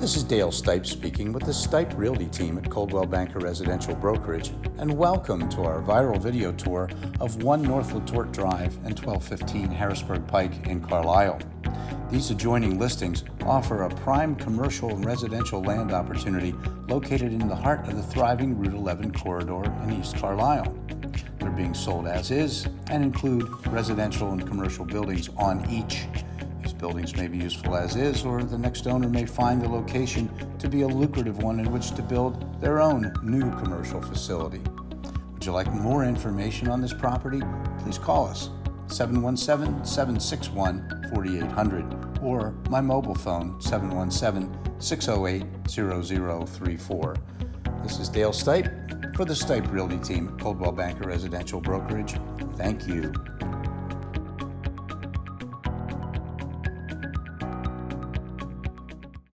This is Dale Stipe speaking with the Stipe Realty team at Coldwell Banker Residential Brokerage, and welcome to our viral video tour of 1 North Letort Drive and 1215 Harrisburg Pike in Carlisle. These adjoining listings offer a prime commercial and residential land opportunity located in the heart of the thriving Route 11 corridor in East Carlisle. They're being sold as is and include residential and commercial buildings on each buildings may be useful as is, or the next owner may find the location to be a lucrative one in which to build their own new commercial facility. Would you like more information on this property? Please call us 717 761 4800 or my mobile phone 717 608 0034. This is Dale Stipe for the Stipe Realty team at Coldwell Banker Residential Brokerage. Thank you.